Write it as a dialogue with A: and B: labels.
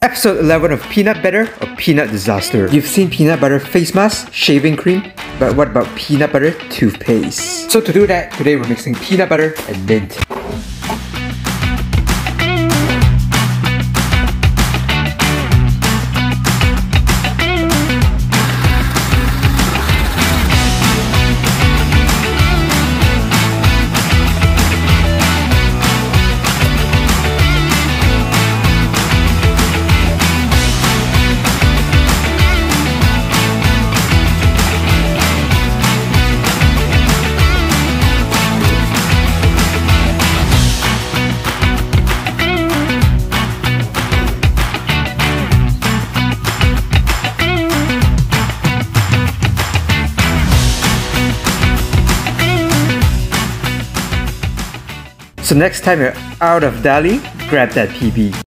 A: Episode 11 of Peanut Butter or Peanut Disaster. You've seen peanut butter face mask, shaving cream, but what about peanut butter toothpaste? So to do that, today we're mixing peanut butter and mint. So next time you're out of Darlie, grab that PB.